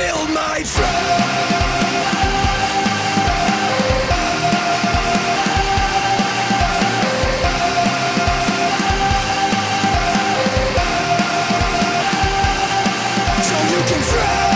build my throne. So you can throw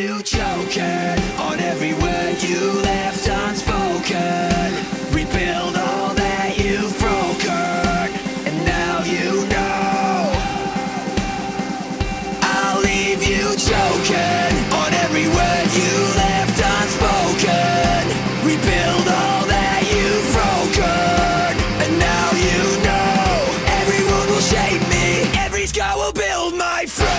still choking on every word you left unspoken. Rebuild all that you've broken, and now you know. I'll leave you choking on every word you left unspoken. Rebuild all that you've broken, and now you know. Everyone will shape me, every scar will build my friend.